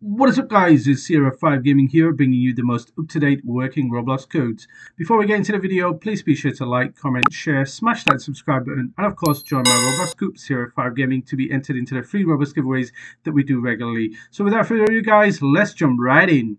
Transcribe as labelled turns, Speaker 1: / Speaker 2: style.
Speaker 1: What is up guys, it's Sierra 5 Gaming here, bringing you the most up-to-date working Roblox codes. Before we get into the video, please be sure to like, comment, share, smash that subscribe button, and of course join my Roblox group, Sierra 5 Gaming, to be entered into the free Roblox giveaways that we do regularly. So without further ado guys, let's jump right in.